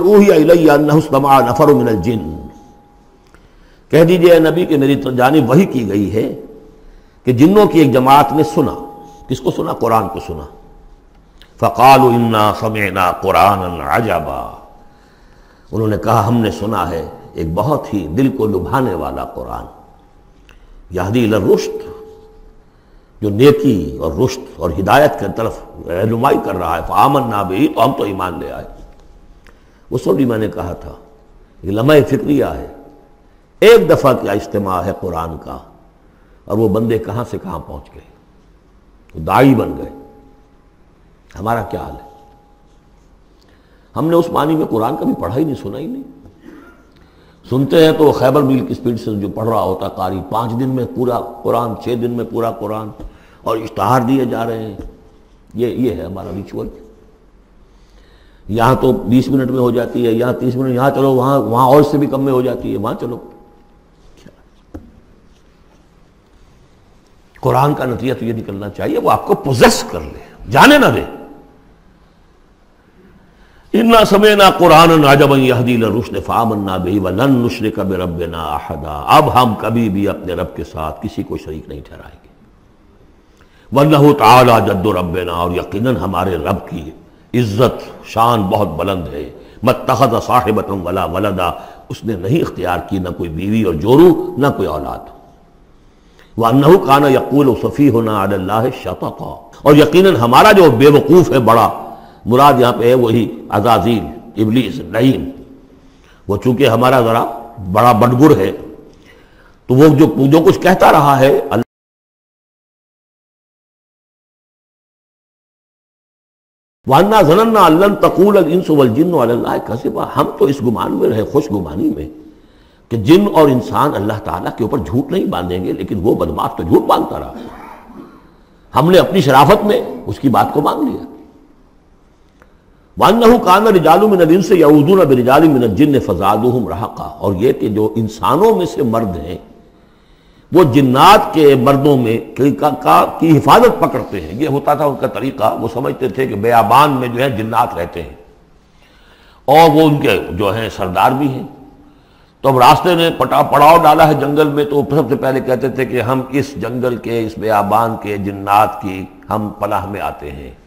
ऊहिया नफर कह दीजिए नबी कि मेरी तो जानी वही की गई है कि जिन्नों की एक जमात ने सुना, किसको सुना? कुरान को सुना। फ़काल इन्ना समेना कुरान अजाबा। उन्होंने कहा, हमने सुना है एक बहुत ही दिल को लुभाने वाला कुरान। यादी रुश्त जो नेकी और रुश्त और हिदायत की तरफ़ रहनुमाई कर रहा है आमन ना भी तो हम तो ईमान ले आए। उस वक्त भी मैंने कहा था ये लम्हा फिक्रिया है। एक दफ़ा क्या इज्तम है कुरान का, और वो बंदे कहाँ से कहाँ पहुँच गए? तो दाई बन गए। हमारा क्या हाल है? हमने उस मानी में कुरान कभी पढ़ा ही नहीं, सुना ही नहीं। सुनते हैं तो खैबर मिल की स्पीड से जो पढ़ रहा होता, कारी, पाँच दिन में पूरा कुरान छः दिन में पूरा कुरान। और इश्तहार दिए जा रहे हैं। ये ये है हमारा रिचुअल यहाँ तो बीस मिनट में हो जाती है, यहाँ तीस मिनट, यहाँ चलो, वहाँ वहाँ और से भी कम में हो जाती है, वहाँ चलो। कुरान का नतीजा तो ये निकलना चाहिए, वो आपको पोजेस कर ले, जाने ना दे। इन्ना समय ना कुरान नाजब रुशन फामन्ना बही वन नुशर कब रब ना अहदा। अब हम कभी भी अपने रब के साथ किसी को शरीक नहीं ठहराएँगे। वल्लह ताला जद्दो रबना और यकीनन हमारे रब की इज़्ज़त, शान बहुत बुलंद है। मतखद साहिबतम वला वलदा, उसने नहीं इख्तियार की ना कोई बीवी और जोरू, ना कोई औलाद। वह काना यकूल सफ़ी होना अल्लाह शतका और यकीनन हमारा जो बेवकूफ़ है बड़ा, मुराद यहाँ पे है वही अजाजील, इबलीस, नईम। वो चूँकि हमारा ज़रा बड़ा बडगुर है तो वो जो जो कुछ कहता रहा है वाना जनन्ना अल्लन तकूल इंस वल जिन कसिबा हम तो इस गुमान में रहे खुश गुमानी में, कि जिन और इंसान अल्लाह ताला के ऊपर झूठ नहीं बांधेंगे, लेकिन वो बदमाश तो झूठ बांधता रहा। हमने अपनी शराफत में उसकी बात को मान लिया। वानहू कान रिजालू मिन दिन से यऊदून बिरजाली मिन जिन फजादुहम रहा और ये कि जो इंसानों में से मर्द हैं वो जिन्नात के मर्दों में का, का की हिफाजत पकड़ते हैं। ये होता था उनका तरीका। वो समझते थे कि बेयाबान में जो है जिन्नात रहते हैं। और वो उनके जो हैं सरदार भी हैं। तो अब रास्ते ने पटा पड़ाव डाला है जंगल में तो सबसे पहले कहते थे कि हम इस जंगल के इस बेयाबान के जिन्नात की हम पनाह में आते हैं।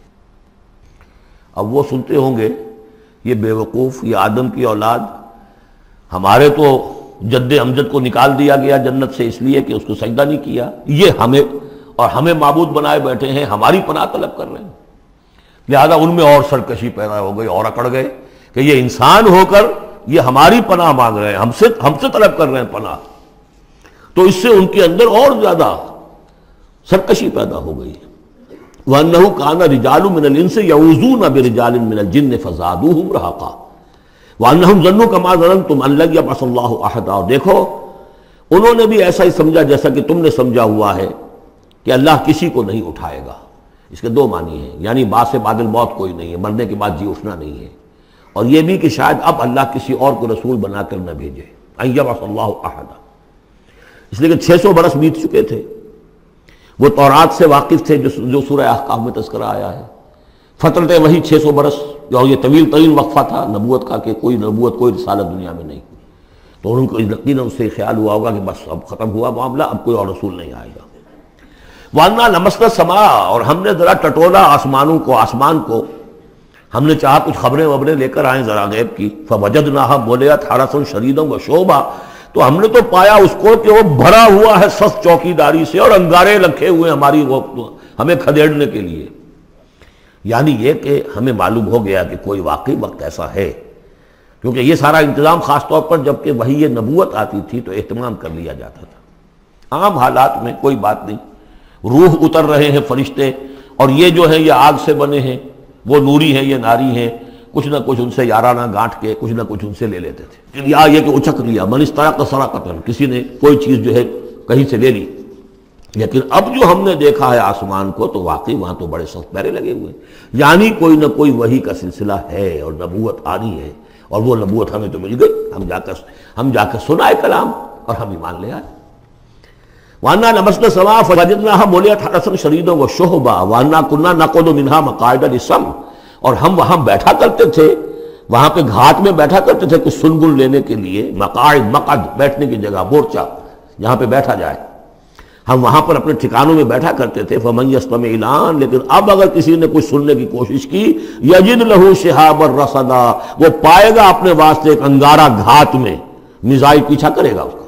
अब वो सुनते होंगे ये बेवकूफ़ ये आदम की औलाद हमारे तो जद्द हमजद को निकाल दिया गया जन्नत से इसलिए कि उसको सजदा नहीं किया। ये हमें और हमें मबूद बनाए बैठे हैं, हमारी पनाह तलब कर रहे हैं। लिहाजा उनमें और सरकशी पैदा हो गई, और अकड़ गए कि ये इंसान होकर ये हमारी पनाह मांग रहे हैं, हमसे हमसे तलब कर रहे हैं पनाह। तो इससे उनके अंदर और ज़्यादा सरकशी पैदा हो गई। वह नहू काना रिजालू मिनल इनसे यऊजू न बिरजाल मिनल जिन फजादू रहा वानहम जन्नू कमा जन तुम अल्लाह अहदा। और देखो, उन्होंने भी ऐसा ही समझा जैसा कि तुमने समझा हुआ है कि अल्लाह किसी को नहीं उठाएगा। इसके दो मानी हैं, यानी बाद से बादल मौत कोई नहीं है, मरने के बाद जी उठना नहीं है। और यह भी कि शायद अब अल्लाह किसी और को रसूल बनाकर न भेजे। अहदा। इसलिए कि छः सौ बरस बीत चुके थे। वो तौरात से वाकिफ थे, जो जो सूर्य अहकाम में तस्करा आया है। फतरत वही छः सौ बरस। और ये तवील तवील वक्फा था नबूत का कि कोई नबूत कोई रिसालत दुनिया में नहीं तो उनको यकीन उससे ख्याल हुआ होगा कि बस अब ख़त्म हुआ मामला, अब कोई और रसूल नहीं आएगा। वाना नमस्त समा, और हमने ज़रा टटोला आसमानों को, आसमान को, हमने चाहा कुछ खबरें वबरें लेकर आए ज़रा गैब की। फवजद ना हम बोले थारसन शरीदों व शोभा। तो हमने तो पाया उसको कि वो भरा हुआ है सस्त चौकीदारी से और अंगारे रखे हुए हमारी वो, हमें खदेड़ने के लिए। यानी ये कि हमें मालूम हो गया कि कोई वाकई वक्त ऐसा है। क्योंकि ये सारा इंतज़ाम ख़ास तौर पर जबकि वही ये नबूत आती थी तो अहतमाम कर लिया जाता था। आम हालात में कोई बात नहीं। रूह उतर रहे हैं फरिश्ते, और ये जो है, ये आग से बने हैं। वो नूरी है, ये नारी हैं। कुछ ना कुछ उनसे याराना गांठ के, कुछ ना कुछ उनसे ले लेते थे। या ये कि उछक लिया मन इस तरह का सरा कतन किसी ने कोई चीज़ जो है कहीं से ले ली। लेकिन अब जो हमने देखा है आसमान को तो वाकई वहाँ तो बड़े सख्त पैरे लगे हुए यानी कोई ना कोई वही का सिलसिला है और नबूत आ रही है, और वो नबूत हमें तो मिल गई। हम जाकर हम जाकर सुनाए कलाम और हम ईमान ले आए। वाना नमस्त सवा हम बोले, अठारह शरीदों व शोहबा वाना कुन्ना नकोद मिनहा मकायद इसम और हम वहाँ बैठा करते थे, वहाँ पे घाट में बैठा करते थे कुछ सुनगुन लेने के लिए मकाद मकद, बैठने की जगह, मोर्चा, जहाँ पे बैठा जाए। हम वहाँ पर अपने ठिकानों में बैठा करते थे फमयस्तम ऐलान लेकिन अब अगर किसी ने कुछ सुनने की कोशिश की, यजिद लहू शहाब रसदा, वो पाएगा अपने वास्ते एक अंगारा घात में, मिजाइल पीछा करेगा उसका।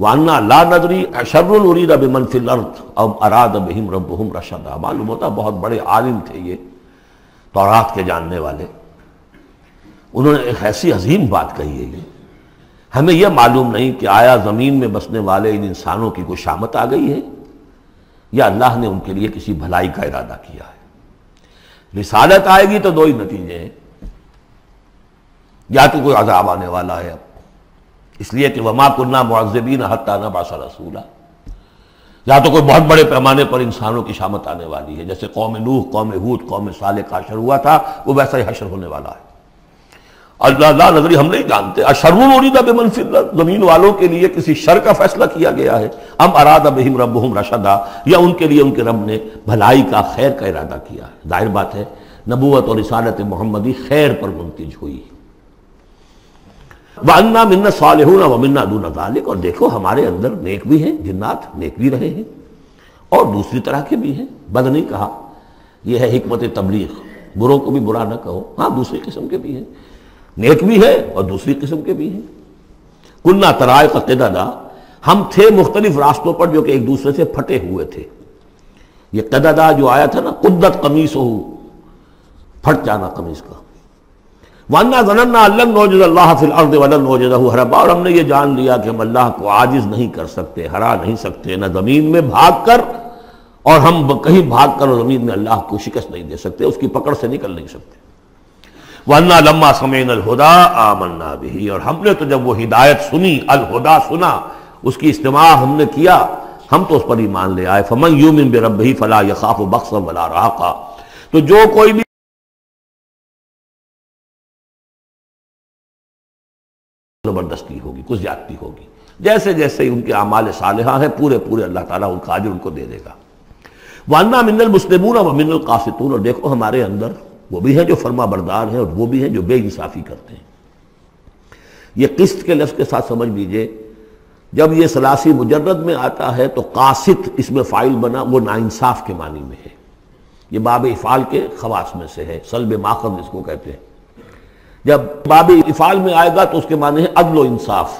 वान्ना ला नदरी अशर्रद बिमन फिलर्थ अब अराद बहिम रब रशदा। मालूम होता बहुत बड़े आलिम थे ये, तौरात के जानने वाले। उन्होंने एक ऐसी अजीम बात कही है ये। हमें यह मालूम नहीं कि आया ज़मीन में बसने वाले इन इंसानों की कोई शामत आ गई है, या अल्लाह ने उनके लिए किसी भलाई का इरादा किया है। रिसालत आएगी तो दो ही नतीजे हैं। या तो कोई अजाब आने वाला है अब। इसलिए कि वमा कुन्ना मुआजबीन हत्ता न बासा रसूला। या तो कोई बहुत बड़े पैमाने पर इंसानों की शामत आने वाली है। जैसे कौम नूह, कौम हूद, कौम साल का हशर हुआ था, वो वैसा ही हशर होने वाला है। अल्लाह नजरी हम नहीं जानते। अशरुदा बेमनफिल ज़मीन वालों के लिए किसी शर का फैसला किया गया है। हम अरादा बहिम रब हम रशदा, या उनके लिए उनके रब ने भलाई का खैर का इरादा किया है। ज़ाहिर बात है नबूत और इसारत मोहम्मदी खैर पर मुंतज हुई। वह अन्ना मिन्ना सालहूना व मिन्ना दूना तालिक और देखो हमारे अंदर नेक भी हैं, जिन्नात नेक भी रहे हैं, और दूसरी तरह के भी हैं। बद नहीं कहा यह है हमत तबलीग, बुरों को भी बुरा ना कहो। हाँ दूसरी किस्म के भी हैं। नेक भी है और दूसरी किस्म के भी हैं। कुन्ना तराय का कदादा हम थे मुख्तलिफ़ रास्तों पर जो कि एक दूसरे से फटे हुए थे। ये कदादा जो आया था ना कुद्दत कमीस हो फट जाना कमीज का। वन्ना जनन्ना अल्लाह नौजद अल्लाह वलन नौजद हरबा, और हमने ये जान लिया कि हम अल्लाह को आजिज नहीं कर सकते, हरा नहीं सकते, ना ज़मीन में भाग कर, और हम कहीं भाग कर ज़मीन में अल्लाह को शिकस्त नहीं दे सकते, उसकी पकड़ से निकल नहीं सकते। वन्ना लम्मा समेन अलहुदा आमन्ना भी और हमने तो जब वो हिदायत सुनी, अलहुदा सुना, उसकी इस्तेमाल हमने किया, हम तो उस पर ही मान ले आए। फमन यूमिन बेरब ही फला यखाफ बख्स वला रहा तो जो कोई भी ज़बरदस्ती होगी, कुछ जाती होगी। जैसे जैसे उनके अमाल साल हैं पूरे पूरे अल्लाह ताला उनका आज उनको दे देगा। वाना मिनल मुस्लिमून व मिनल कासितून और देखो हमारे अंदर वो भी हैं जो फर्मा बरदार हैं और वो भी हैं जो बेइंसाफ़ी करते हैं। ये किस्त के लफ्ज़ के साथ समझ लीजिए, जब ये सलासी मुजरद में आता है तो कासित इसमें फ़ाइल बना, वो नाइंसाफ़ के मानी में है। ये बाब इफ़ाल के खवास में से है, सलब माखज इसको कहते हैं। जब बाब इफ़ाल में आएगा तो उसके माने हैं अदल इंसाफ,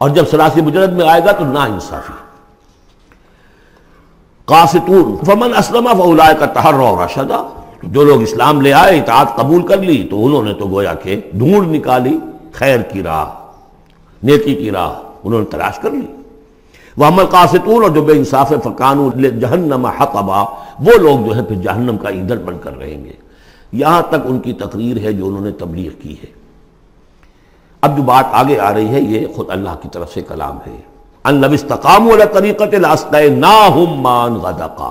और जब सलासी मुजरद में आएगा तो ना इंसाफी कासितून, फमन असलमा फलाय का तहर रशदा जो लोग इस्लाम ले आए इतात कबूल कर ली तो उन्होंने तो गोया के ढूंढ निकाली, खैर की राह, नेकी की राह, उन्होंने तलाश कर ली। वह अमल कासितून, और जो बे इंसाफ फ़कान जहन्नमा हतबा वो लोग जो है फिर जहन्नम का ईंधन बनकर रहेंगे। यहाँ तक उनकी तकरीर है जो उन्होंने तबलीग की है। अब जो बात आगे आ रही है, ये खुद अल्लाह की तरफ़ से कलाम है। अनबिस्तकाम तरीक़त ना हम मान गदका।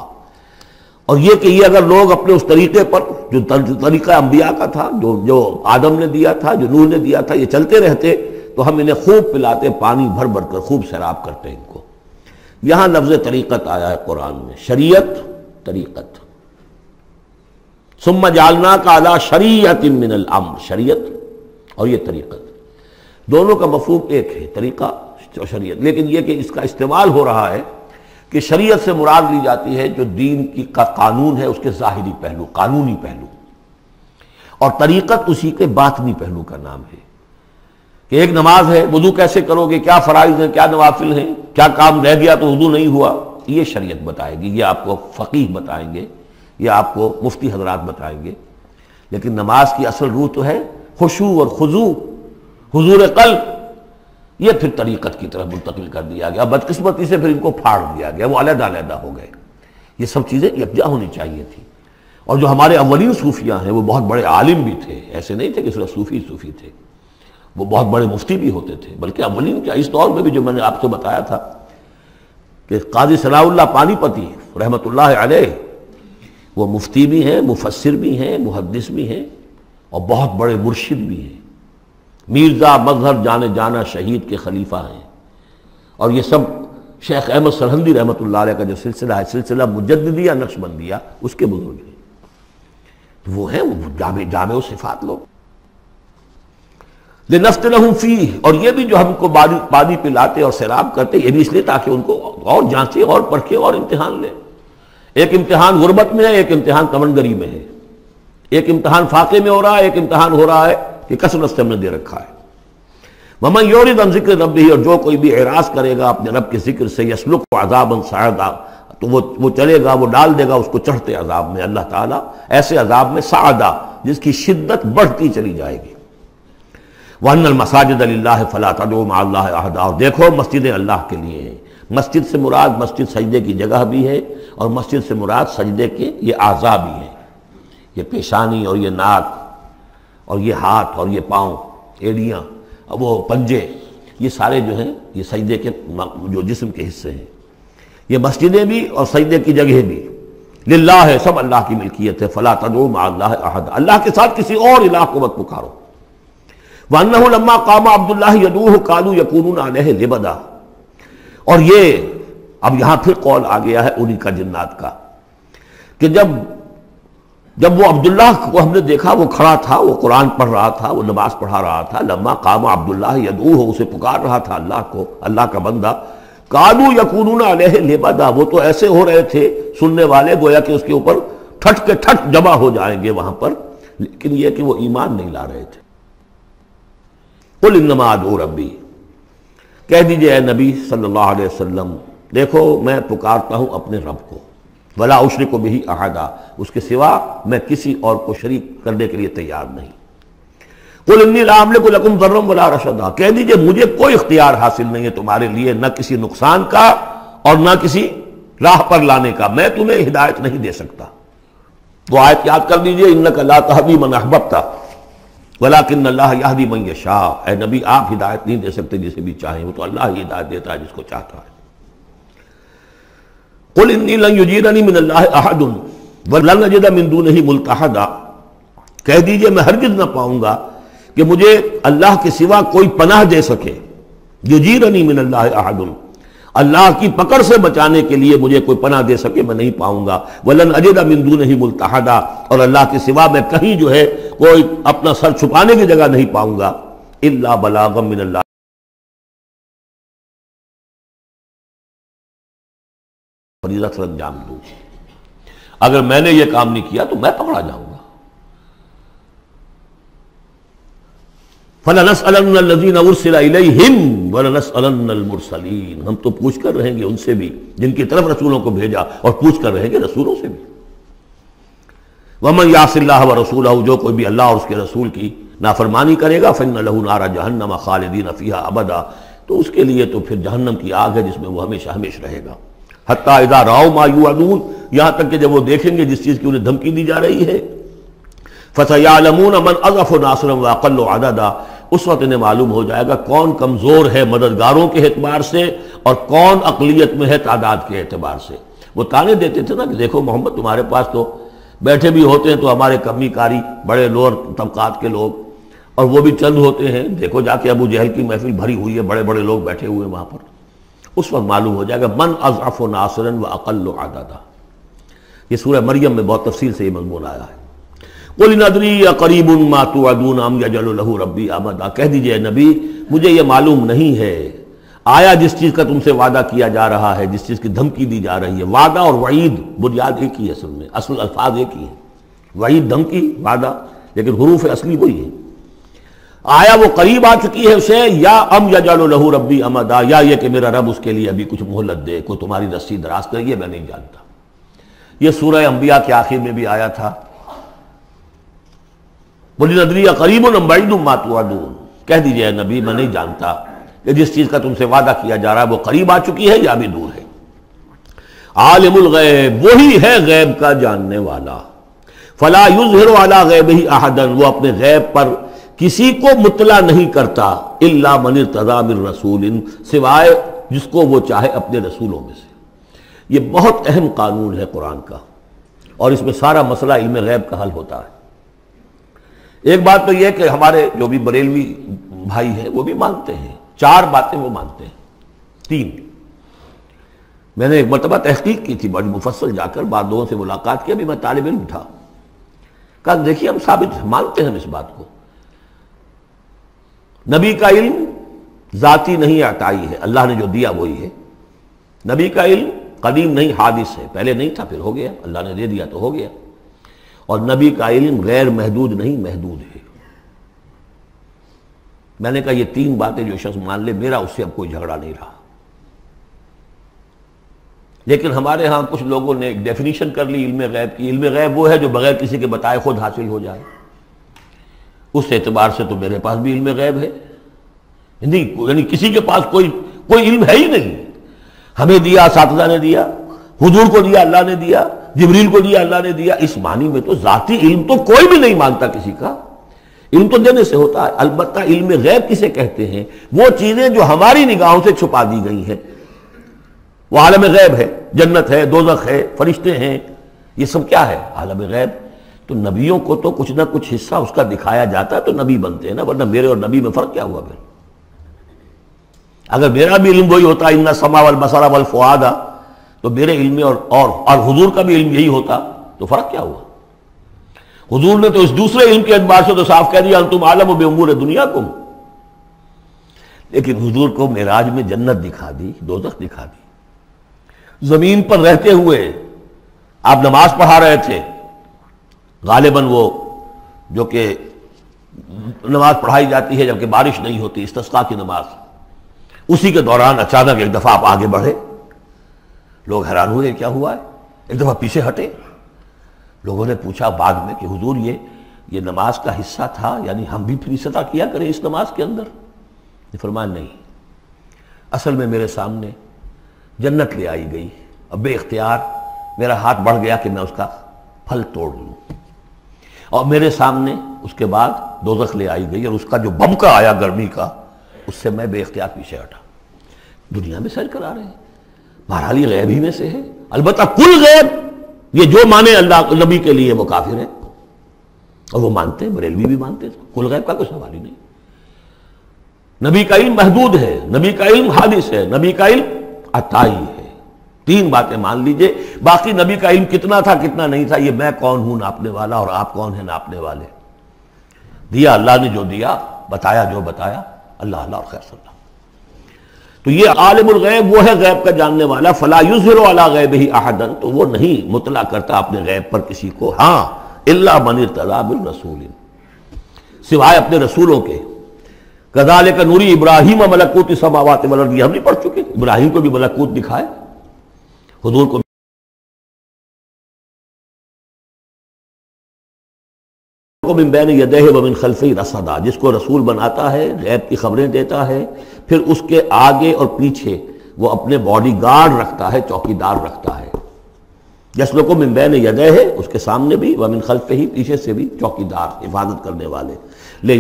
और ये कि ये अगर लोग अपने उस तरीके पर, जो तरीका अंबिया का था, जो जो आदम ने दिया था, जो नूह ने दिया था, ये चलते रहते तो हम इन्हें खूब पिलाते, पानी भर भर कर खूब शराब करते इनको। यहाँ लफ्ज तरीक़त आया है कुरान में, शरीयत तरीक़त। सुम्मा जालना का अला शरीयत मिनल अम्र, शरीयत और ये तरीक़त। दोनों का मफहूम एक है, तरीका शरीयत। लेकिन यह कि इसका इस्तेमाल हो रहा है कि शरीयत से मुराद ली जाती है जो दीन की का कानून है, उसके ज़ाहिरी पहलू, कानूनी पहलू। और तरीक़त उसी के बातनी पहलू का नाम है। कि एक नमाज़ है, वज़ू कैसे करोगे, क्या फ़राइज हैं, क्या नवाफिल हैं, क्या काम रह गया तो वज़ू नहीं हुआ? ये शरीयत बताएगी, ये आपको फ़कीह बताएँगे, ये आपको मुफ्ती हजरात बताएँगे। लेकिन नमाज़ की असल रूह तो है खुशू और खुजू हुजूर कल ये फिर तरीक़त की तरफ़ मुंतकिल कर दिया गया, बदकिस्मती से फिर इनको फाड़ दिया गया, वो अलहदा अलहदा हो गए। ये सब चीज़ें यकजा होनी चाहिए थी। और जो हमारे अवलिन सूफियाँ हैं, वो बहुत बड़े आलिम भी थे। ऐसे नहीं थे कि सिर्फ़ सूफ़ी सूफ़ी थे। वो बहुत बड़े मुफ्ती भी होते थे, बल्कि अवलिन क्या? इस दौर में भी जो मैंने आपसे बताया था कि काजी सलाउल्ला पानीपति रहमत वो मुफ्ती भी हैं मुफसर भी हैं मुहदस भी हैं और बहुत बड़े मुर्शिद भी हैं। मीर्ज़ा मजहर जाने जाना शहीद के खलीफा हैं। और ये सब शेख अहमद सरहंदी रहमत का जो सिलसिला है, सिलसिला मुजदिया नक्शबंदिया, उसके बुज़ुर्ग हैं। तो वो है, वो जामे जामे सिफात लोग। नफ्त फ़ी, और ये भी जो हमको पानी पिलाते और सैराब करते, ये भी इसलिए ताकि उनको और जांचे और परखे और इम्तहान ले। एक इम्तहान गुर्बत में है, एक इम्तहान कमनगरी में है। एक इम्तहान फाके में हो रहा है, एक इम्तहान हो रहा है कि कसरत से हमने दे रखा है। ममन योरिदम ज़िक्र रब ही, और जो कोई भी एराज करेगा अपने रब के ज़िक्र से, यसलुक अजाबन सादा तो वो वो चलेगा, वो डाल देगा उसको चढ़ते अजाब में, अल्लाह ताला ऐसे अजाब में सादा जिसकी शिद्दत बढ़ती चली जाएगी। वन मसाजिद अल्लाह फ़ला तदोदा और देखो मस्जिद अल्लाह के लिए है। मस्जिद से मुराद मस्जिद सजदे की जगह भी है, और मस्जिद से मुराद सजदे के ये आज़ा भी है। ये पेशानी और ये नाक और ये हाथ और ये पाँव, एड़ियाँ वो पंजे, ये सारे जो हैं, ये सजदे के जो जिस्म के हिस्से हैं। ये मस्जिदें भी और सजदे की जगह भी। लिल्ला है, सब अल्लाह की मिल्कियत है। फला तदो अल्लाह अहद। अल्लाह के साथ किसी और इलाह को मत पुकारो। वन्नमा कामा अब्दुल्ला यदूह कालू यकून लिबदा। और ये, अब यहाँ फिर कौल आ गया है उन्हीं का जिन्नात का। कि जब जब वो अब्दुल्ला को हमने देखा, वो खड़ा था, वो कुरान पढ़ रहा था, वो नमाज़ पढ़ा रहा था, लम्मा कामा अब्दुल्ला यदूह, उसे पुकार रहा था अल्लाह को, अल्लाह का बंदा। कालू यकून लेबादा, वो तो ऐसे हो रहे थे सुनने वाले, गोया कि उसके ऊपर ठट के ठट जमा हो जाएँगे वहाँ पर, लेकिन यह कि वो ईमान नहीं ला रहे थे। कुल नमाज़ ओ रबी कह दीजिए नबी सल्लल्लाहु अलैहि वसल्लम, देखो, मैं पुकारता हूँ अपने रब को। वला उशर को भी अहदा उसके सिवा मैं किसी और को शरीक करने के लिए तैयार नहीं। कुलकुम जर्रम वला रशदा। कह दीजिए, मुझे कोई इख्तियार हासिल नहीं है तुम्हारे लिए, न किसी नुकसान का और न किसी राह पर लाने का। मैं तुम्हें हिदायत नहीं दे सकता। वो आयत याद कर दीजिए इन कला तहबी मन अहबता वला किन अल्लाह याहदी शाह नबी, आप हिदायत नहीं दे सकते जिसे भी चाहें। वो तो अल्लाह ही हिदायत देता है जिसको चाहता है। कुल इन्नी लंजीरनी मिन अल्लाह अहदुन वलन अजदा मिन दून ही मुल्तहदा कह दीजिए मैं हरगिज ना पाऊँगा कि मुझे अल्लाह के सिवा कोई पनाह दे सके युजीरनी मिन अल्लाह की पकड़ से बचाने के लिए मुझे कोई पनाह दे सके मैं नहीं पाऊँगा वलन अजदा मिंदू नहीं मुल्तहदा और अल्लाह के सिवा मैं कहीं जो है कोई अपना सर छुपाने की जगह नहीं पाऊँगा इल्ला बलागम मिन अल्लाह फरीजत अंजाम दू अगर मैंने ये काम नहीं किया तो मैं पकड़ा जाऊँगा। हम तो पूछ कर रहेंगे उनसे भी, जिनकी तरफ़ रसूलों को भेजा, और पूछ कर रहेंगे रसूलों से भी। वमन यासिल्ला व रसूल जो कोई भी अल्लाह और उसके रसूल की नाफरमानी करेगा फ़न लहू नारा जहन्नम खालिदीन फ़िया अबदा। तो उसके लिए तो फिर जहन्नम की आग है जिसमें वो हमेशा हमेश रहेगा। हत्या इदा राव मायू अदून यहाँ तक कि जब वो देखेंगे जिस चीज़ की उन्हें धमकी दी जा रही है। फसयालमून मन अज़फ़ उस वक्त इन्हें मालूम हो जाएगा कौन कमज़ोर है मददगारों के एतबार से और कौन अकलीत में है तादाद के एतबार से। वो ताने देते थे ना कि देखो मोहम्मद, तुम्हारे पास तो बैठे भी होते हैं तो हमारे कमी कारी बड़े लोअर तबकात के लोग, और वो भी चंद होते हैं। देखो जाके अबू जहल की महफिल भरी हुई है बड़े बड़े लोग बैठे हुए हैं वहाँ पर। उस वक्त मालूम हो जाएगा, मन अज़फ़ नासरन व अकल आदादा ये सूर्य मरियम में बहुत तफसील से ये मजमून आया है। बोली नदरी या करीब मातू अदून अम या जलो रबी आमदा कह दीजिए नबी, मुझे यह मालूम नहीं है, आया जिस चीज़ का तुमसे वादा किया जा रहा है, जिस चीज़ की धमकी दी जा रही है, वादा और वईद, बुनियाद एक ही है असल में, असल अल्फाज एक ही है। वईद, धमकी, वादा, लेकिन हरूफ असली वही है। आया वो करीब आ चुकी है उसे, या अम या जालो लहू रबी अमदा, या ये कि मेरा रब उसके लिए अभी कुछ मोहलत दे, कोई तुम्हारी रस्सी दराज करिए मैं नहीं जानता। यह सूरह अंबिया के आखिर में भी आया था। बोली, नदरिया करीब मातुआदून कह दीजिए नबी, मैं नहीं जानता कि जिस चीज़ का तुमसे वादा किया जा रहा है, वो करीब आ चुकी है या भी दूर है? आलिमुल गैब, वही है गैब का जानने वाला। फला युजहिर वाला गैब ही आहदन वो अपने गैब पर किसी को मुतला नहीं करता, इल्ला मन तजामिर रसूल सिवाय जिसको वो चाहे अपने रसूलों में से। ये बहुत अहम कानून है कुरान का, और इसमें सारा मसला इल्म गैब का हल होता है। एक बात तो यह कि हमारे जो भी बरेलवी भाई हैं, वो भी मानते हैं। चार बातें वो मानते हैं। तीन। मैंने एक मरतबा तहकीक की थी, बड़ी मुफसल जाकर, बाद से मुलाकात की, अभी मैं तालब इल्म था। कहा देखिए, हम साबित मानते हैं हम इस बात को। नबी का इल्म जाती नहीं अटाई है, अल्लाह ने जो दिया वही है। नबी का इल्म कदीम नहीं, हादिस है। पहले नहीं था, फिर हो गया। अल्लाह ने दे दिया तो हो गया। और नबी का इल्म गैर महदूद नहीं, महदूद है। मैंने कहा, ये तीन बातें जो शख्स मान ले, मेरा उससे अब कोई झगड़ा नहीं रहा। लेकिन हमारे यहाँ कुछ लोगों ने एक डेफिनेशन कर ली इल्म गैब की। इल्म गैब वो है जो बगैर किसी के बताए खुद हासिल हो जाए। उस एतबार से तो मेरे पास भी इल्म गैब है। नहीं यानी किसी के पास कोई कोई इल्म है ही नहीं। हमें दिया, सातदा ने दिया, हुजूर को दिया, अल्लाह ने दिया, जबरील को दिया, अल्लाह ने दिया। इस मानी में तो जाती इल्म तो कोई भी नहीं मानता किसी का। इल्म तो देने से होता है। अलबत्ता इल्म गैब किसे कहते हैं? वो चीज़ें जो हमारी निगाहों से छुपा दी गई हैं। वो आलम गैब है। जन्नत है, दोजख है, फरिश्ते हैं। ये सब क्या है? आलम गैब। तो नबियों को तो कुछ ना कुछ हिस्सा उसका दिखाया जाता है तो नबी बनते हैं ना वरना मेरे और नबी में फ़र्क क्या हुआ फिर? अगर मेरा भी इल्म वही होता इन्ना समा वल बसरा वल फुआदा तो मेरे इल्म और और, और हुजूर का भी इल्म यही होता तो फ़र्क क्या हुआ? हुजूर ने तो इस दूसरे इल्म के अतबार से तो साफ़ कह दिया तुम आलम बेमूर दुनिया को लेकिन हुजूर को मेराज में जन्नत दिखा दी दोजख दिखा दी। ज़मीन पर रहते हुए आप नमाज़ पढ़ा रहे थे गालिबन वो, जो कि नमाज़ पढ़ाई जाती है जबकि बारिश नहीं होती, इस्तस्का की नमाज़। उसी के दौरान अचानक एक दफ़ा आप आगे बढ़े। लोग हैरान हुए, क्या हुआ है? एक दफ़ा पीछे हटे। लोगों ने पूछा बाद में कि हुजूर, ये ये नमाज़ का हिस्सा था, यानी हम भी फिर सता किया करें इस नमाज़ के अंदर? ये फरमान, नहीं। असल में मेरे सामने जन्नत ले आई गई। अब बे इख्तियार मेरा हाथ बढ़ गया कि मैं उसका फल तोड़ लूँ। और मेरे सामने उसके बाद दोजख ले आई गई और उसका जो बमका आया गर्मी का, उससे मैं बे इख्तियार पीछे हटा। दुनिया में सैर करा रहे हैं। बहरहाल ये गैब ही में से है। अलबत् कुल गैब, ये जो माने अल्लाह, नबी के लिए वो काफिर है। और वो मानते हैं, बरेलवी भी मानते हैं। कुल गैब का कोई सवाल ही नहीं। नबी का इल्म महदूद है, नबी का इल्म हादिस है, नबी का इल्म अताई है। तीन बातें मान लीजिए। बाकी नबी का इल्म कितना था, कितना नहीं था, ये मैं कौन हूँ, नापने वाला, और आप कौन है, नापने वाले? दिया, अल्लाह ने जो दिया, बताया जो बताया, अल्लाह अल्लाह और खैर तो ये आलमुल गैब, वो है गैब का जानने वाला। फला युजर वाला गैब ही आहदन तो वो नहीं मुतला करता अपने गैब पर किसी को। हाँ इल्ला बनिर तलाबिल रसूल। सिवाय अपने रसूलों के। कदाल का नूरी इब्राहिम मलकूत समावात हम नहीं पढ़ चुके। इब्राहिम को भी मलकूत दिखाए। हजूर को खलफी जिसको रसूल बनाता है, गैब की खबरें देता है, फिर उसके आगे और पीछे वो अपने बॉडी गार्ड रखता है, चौकीदार रखता है। जसलों को मिम्बैन यदह है उसके सामने भी वमिन खल्फ ही, पीछे से भी चौकीदार, हिफाजत करने वाले। ले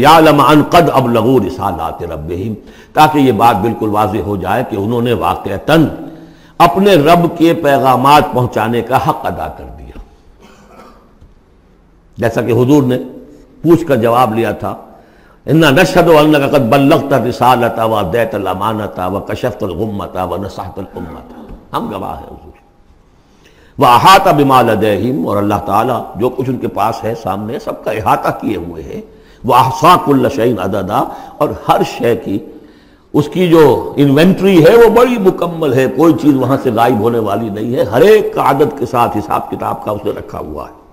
कद अब लगू रिसालात रब ताकि ये बात बिल्कुल वाज हो जाए कि उन्होंने वाक़ता अपने रब के पैगाम पहुँचाने का हक अदा कर दिया। जैसा कि हजूर ने पूछ कर जवाब लिया था, इन्ना नशद कद बल्लता रिसालता व दैतमानता व कशफ़ुलगमता व नसातुलमता हम गवाह है हजूर। वह अहाता बिमाल दहिम और अल्लाह ताला जो कुछ उनके पास है सामने, सबका अहाता किए हुए है। वह अहसाकुल्ल अददा, और हर शय की उसकी जो इन्वेंट्री है, वो बड़ी मुकम्मल है। कोई चीज़ वहाँ से गायब होने वाली नहीं है। हर एक आदत के साथ हिसाब किताब का उसने रखा हुआ है।